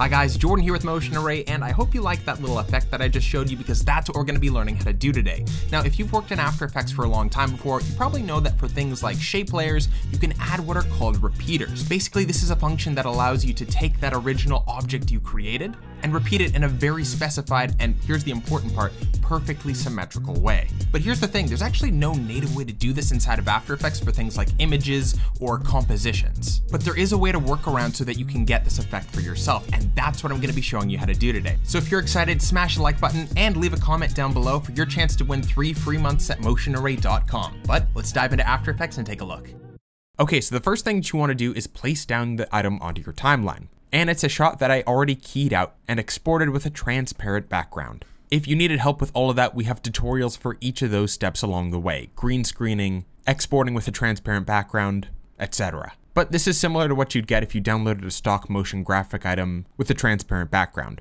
Hi guys, Jordan here with Motion Array, and I hope you liked that little effect that I just showed you because that's what we're going to be learning how to do today. Now, if you've worked in After Effects for a long time before, you probably know that for things like shape layers, you can add what are called repeaters. Basically, this is a function that allows you to take that original object you created and repeat it in a very specified, and here's the important part, perfectly symmetrical way. But here's the thing, there's actually no native way to do this inside of After Effects for things like images or compositions. But there is a way to work around so that you can get this effect for yourself, and that's what I'm gonna be showing you how to do today. So if you're excited, smash the like button and leave a comment down below for your chance to win three free months at motionarray.com. But let's dive into After Effects and take a look. Okay, so the first thing that you wanna do is place down the item onto your timeline and it's a shot that I already keyed out and exported with a transparent background. If you needed help with all of that, we have tutorials for each of those steps along the way, green screening, exporting with a transparent background, etc. But this is similar to what you'd get if you downloaded a stock motion graphic item with a transparent background.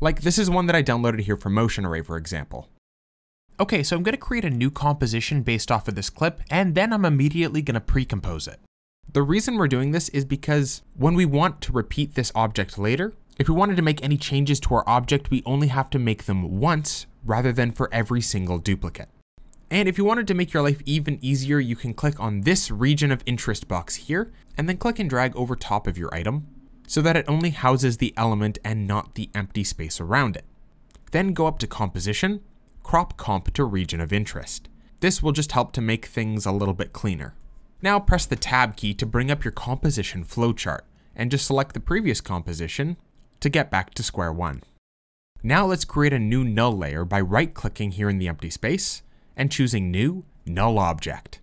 Like this is one that I downloaded here from Motion Array for example. Okay, so I'm going to create a new composition based off of this clip, and then I'm immediately going to pre-compose it. The reason we're doing this is because when we want to repeat this object later, if we wanted to make any changes to our object, we only have to make them once rather than for every single duplicate. And if you wanted to make your life even easier, you can click on this region of interest box here, and then click and drag over top of your item, so that it only houses the element and not the empty space around it. Then go up to Composition, Crop Comp to Region of Interest. This will just help to make things a little bit cleaner. Now press the Tab key to bring up your composition flowchart, and just select the previous composition to get back to square one. Now let's create a new null layer by right-clicking here in the empty space, and choosing New, Null Object.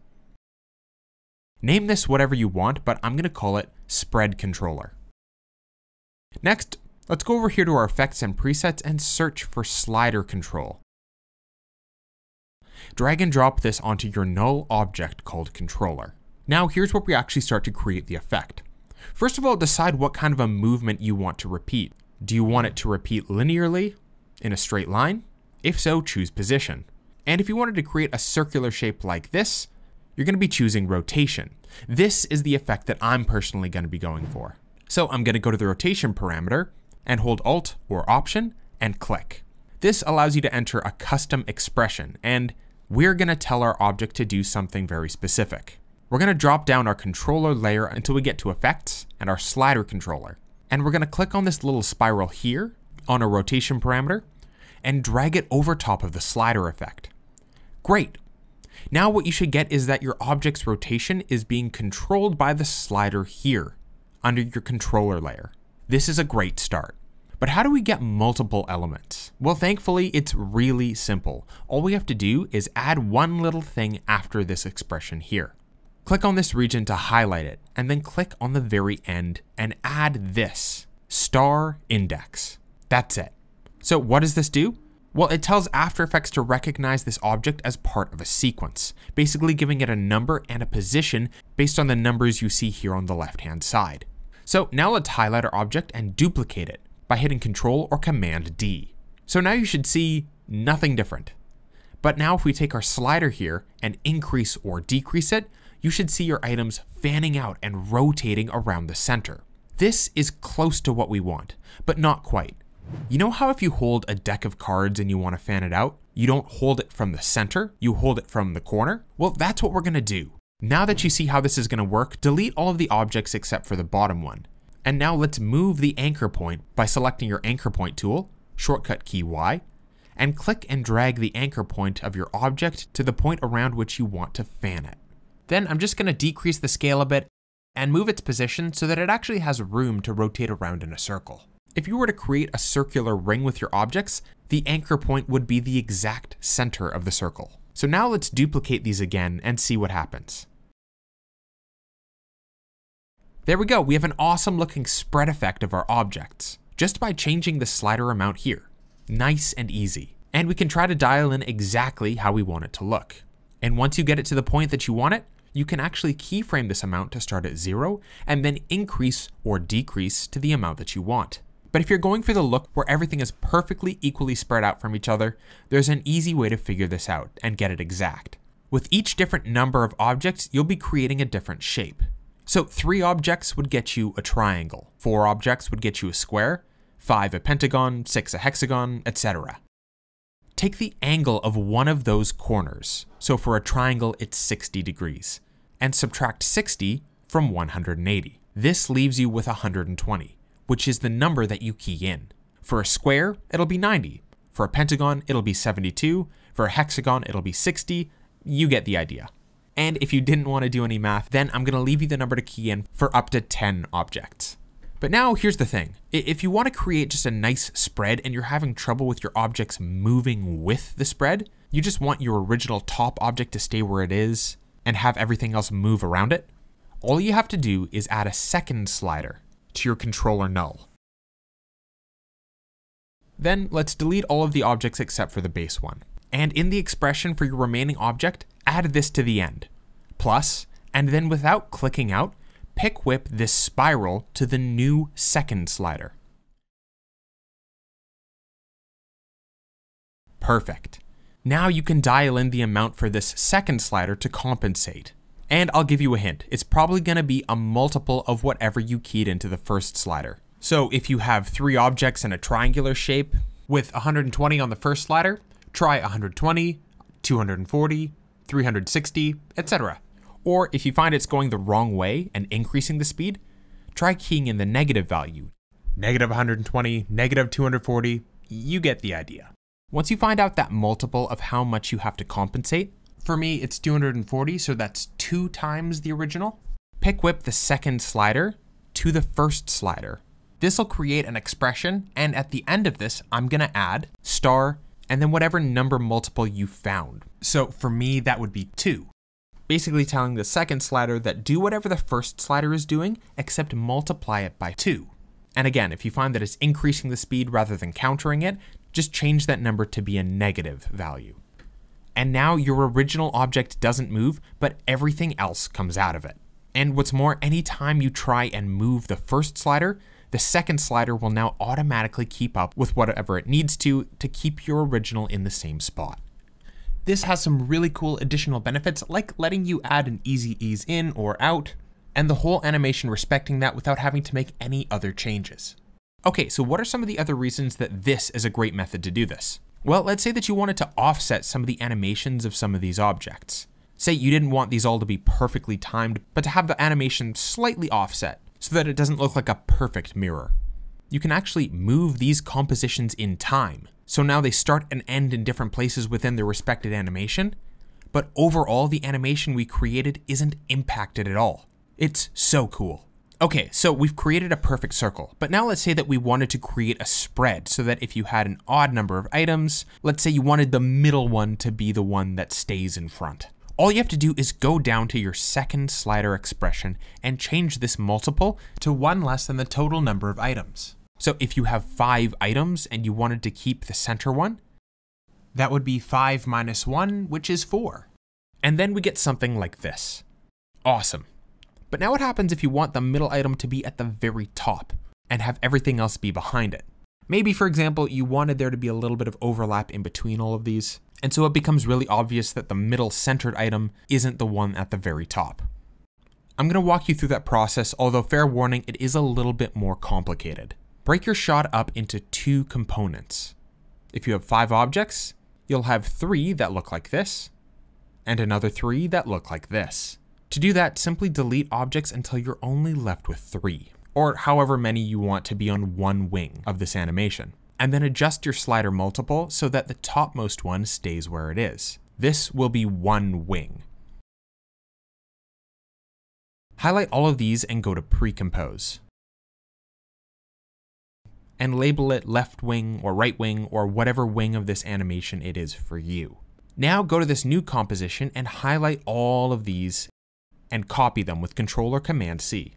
Name this whatever you want, but I'm going to call it Spread Controller. Next, let's go over here to our effects and presets and search for slider control. Drag and drop this onto your null object called controller. Now here's where we actually start to create the effect. First of all, decide what kind of a movement you want to repeat. Do you want it to repeat linearly, in a straight line? If so, choose position. And if you wanted to create a circular shape like this, you're going to be choosing rotation. This is the effect that I'm personally going to be going for. So I'm going to go to the rotation parameter and hold Alt or Option and click. This allows you to enter a custom expression and we're going to tell our object to do something very specific. We're going to drop down our controller layer until we get to effects and our slider controller. And we're going to click on this little spiral here on a rotation parameter and drag it over top of the slider effect. Great. Now what you should get is that your object's rotation is being controlled by the slider here under your controller layer. This is a great start. But how do we get multiple elements? Well, thankfully, it's really simple. All we have to do is add one little thing after this expression here. Click on this region to highlight it, and then click on the very end and add this, star index. That's it. So what does this do? Well, it tells After Effects to recognize this object as part of a sequence, basically giving it a number and a position based on the numbers you see here on the left-hand side. So now let's highlight our object and duplicate it by hitting Control or Command D. So now you should see nothing different. But now if we take our slider here and increase or decrease it, you should see your items fanning out and rotating around the center. This is close to what we want, but not quite. You know how if you hold a deck of cards and you want to fan it out, you don't hold it from the center, you hold it from the corner? Well, that's what we're going to do. Now that you see how this is going to work, delete all of the objects except for the bottom one. And now let's move the anchor point by selecting your anchor point tool, shortcut key Y, and click and drag the anchor point of your object to the point around which you want to fan it. Then I'm just going to decrease the scale a bit and move its position so that it actually has room to rotate around in a circle. If you were to create a circular ring with your objects, the anchor point would be the exact center of the circle. So now let's duplicate these again and see what happens. There we go, we have an awesome looking spread effect of our objects, just by changing the slider amount here. Nice and easy. And we can try to dial in exactly how we want it to look. And once you get it to the point that you want it, you can actually keyframe this amount to start at zero and then increase or decrease to the amount that you want. But if you're going for the look where everything is perfectly equally spread out from each other, there's an easy way to figure this out and get it exact. With each different number of objects, you'll be creating a different shape. So three objects would get you a triangle, four objects would get you a square, 5 a pentagon, 6 a hexagon, etc. Take the angle of one of those corners, so for a triangle it's 60 degrees, and subtract 60 from 180. This leaves you with 120, which is the number that you key in. For a square, it'll be 90. For a pentagon, it'll be 72. For a hexagon, it'll be 60. You get the idea. And if you didn't want to do any math, then I'm going to leave you the number to key in for up to 10 objects. But now here's the thing. If you want to create just a nice spread and you're having trouble with your objects moving with the spread, you just want your original top object to stay where it is and have everything else move around it, all you have to do is add a second slider to your controller null. Then let's delete all of the objects except for the base one. And in the expression for your remaining object, add this to the end. Plus, and then without clicking out, pick whip this spiral to the new second slider. Perfect. Now you can dial in the amount for this second slider to compensate. And I'll give you a hint, it's probably going to be a multiple of whatever you keyed into the first slider. So if you have three objects in a triangular shape with 120 on the first slider, try 120, 240, 360, etc. Or if you find it's going the wrong way and increasing the speed, try keying in the negative value. Negative 120, negative 240, you get the idea. Once you find out that multiple of how much you have to compensate, for me, it's 240, so that's two times the original. Pick whip the second slider to the first slider. This will create an expression, and at the end of this, I'm gonna add star and then whatever number multiple you found. So for me, that would be two. Basically telling the second slider that do whatever the first slider is doing, except multiply it by two. And again, if you find that it's increasing the speed rather than countering it, just change that number to be a negative value and now your original object doesn't move, but everything else comes out of it. And what's more, anytime you try and move the first slider, the second slider will now automatically keep up with whatever it needs to to keep your original in the same spot. This has some really cool additional benefits like letting you add an easy ease in or out, and the whole animation respecting that without having to make any other changes. Okay, so what are some of the other reasons that this is a great method to do this? Well, let's say that you wanted to offset some of the animations of some of these objects. Say you didn't want these all to be perfectly timed, but to have the animation slightly offset so that it doesn't look like a perfect mirror. You can actually move these compositions in time. So now they start and end in different places within their respected animation, but overall the animation we created isn't impacted at all. It's so cool. Okay, so we've created a perfect circle, but now let's say that we wanted to create a spread so that if you had an odd number of items, let's say you wanted the middle one to be the one that stays in front. All you have to do is go down to your second slider expression and change this multiple to one less than the total number of items. So if you have five items and you wanted to keep the center one, that would be five minus one, which is four. And then we get something like this. Awesome. But now what happens if you want the middle item to be at the very top and have everything else be behind it? Maybe, for example, you wanted there to be a little bit of overlap in between all of these, and so it becomes really obvious that the middle centered item isn't the one at the very top. I'm going to walk you through that process, although fair warning, it is a little bit more complicated. Break your shot up into two components. If you have five objects, you'll have three that look like this, and another three that look like this. To do that, simply delete objects until you're only left with three, or however many you want to be on one wing of this animation. And then adjust your slider multiple so that the topmost one stays where it is. This will be one wing. Highlight all of these and go to Pre-Compose. And label it left wing or right wing or whatever wing of this animation it is for you. Now go to this new composition and highlight all of these and copy them with Control or Command C.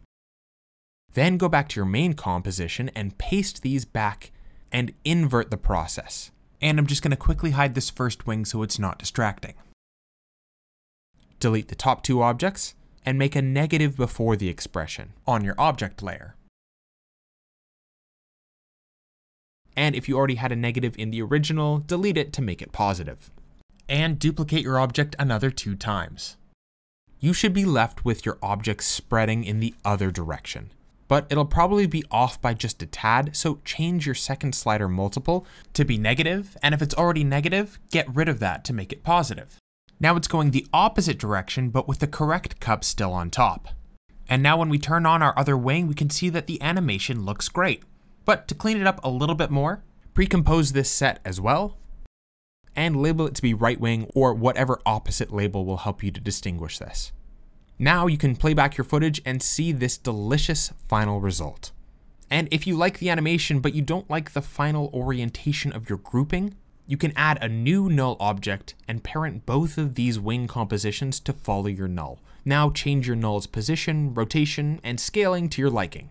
Then go back to your main composition and paste these back and invert the process. And I'm just going to quickly hide this first wing so it's not distracting. Delete the top two objects and make a negative before the expression on your object layer. And if you already had a negative in the original, delete it to make it positive. And duplicate your object another two times you should be left with your object spreading in the other direction. but it'll probably be off by just a tad, so change your second slider multiple to be negative, and if it's already negative, get rid of that to make it positive. Now it's going the opposite direction, but with the correct cup still on top. And now when we turn on our other wing, we can see that the animation looks great. But to clean it up a little bit more, pre-compose this set as well, and label it to be right wing or whatever opposite label will help you to distinguish this. Now you can play back your footage and see this delicious final result. And if you like the animation but you don't like the final orientation of your grouping, you can add a new null object and parent both of these wing compositions to follow your null. Now change your null's position, rotation, and scaling to your liking.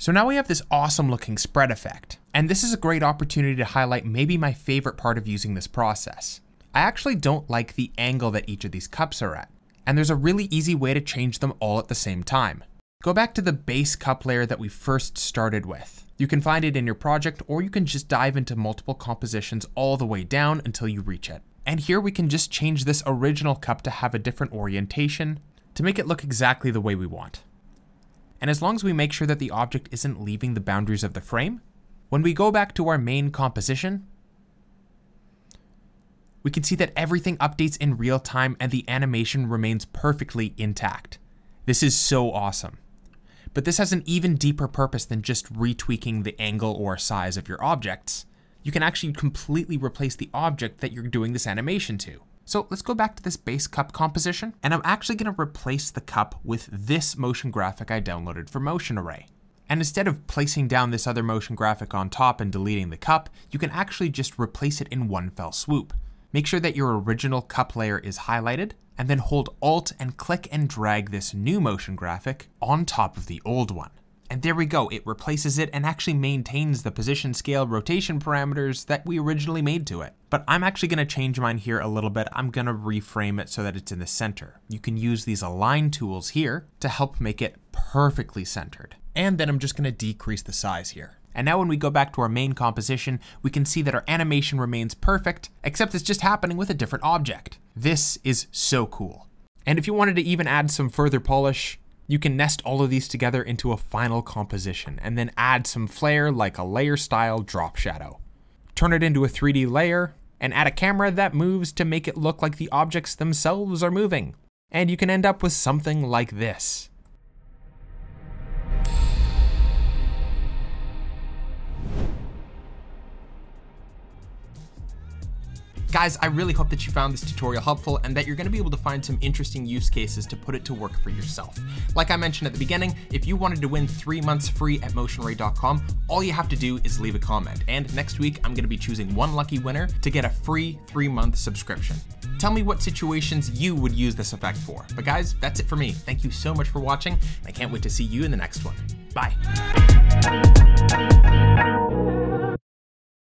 So now we have this awesome looking spread effect. And this is a great opportunity to highlight maybe my favorite part of using this process. I actually don't like the angle that each of these cups are at. And there's a really easy way to change them all at the same time. Go back to the base cup layer that we first started with. You can find it in your project or you can just dive into multiple compositions all the way down until you reach it. And here we can just change this original cup to have a different orientation to make it look exactly the way we want. And as long as we make sure that the object isn't leaving the boundaries of the frame, when we go back to our main composition, we can see that everything updates in real time and the animation remains perfectly intact. This is so awesome. But this has an even deeper purpose than just retweaking the angle or size of your objects. You can actually completely replace the object that you're doing this animation to. So let's go back to this base cup composition, and I'm actually gonna replace the cup with this motion graphic I downloaded for Motion Array. And instead of placing down this other motion graphic on top and deleting the cup, you can actually just replace it in one fell swoop. Make sure that your original cup layer is highlighted, and then hold Alt and click and drag this new motion graphic on top of the old one. And there we go, it replaces it and actually maintains the position, scale, rotation parameters that we originally made to it. But I'm actually gonna change mine here a little bit. I'm gonna reframe it so that it's in the center. You can use these align tools here to help make it perfectly centered. And then I'm just gonna decrease the size here. And now when we go back to our main composition, we can see that our animation remains perfect, except it's just happening with a different object. This is so cool. And if you wanted to even add some further polish, you can nest all of these together into a final composition and then add some flair like a layer style drop shadow. Turn it into a 3D layer and add a camera that moves to make it look like the objects themselves are moving. And you can end up with something like this. Guys, I really hope that you found this tutorial helpful and that you're gonna be able to find some interesting use cases to put it to work for yourself. Like I mentioned at the beginning, if you wanted to win three months free at motionarray.com, all you have to do is leave a comment. And next week, I'm gonna be choosing one lucky winner to get a free three month subscription. Tell me what situations you would use this effect for. But guys, that's it for me. Thank you so much for watching, I can't wait to see you in the next one. Bye.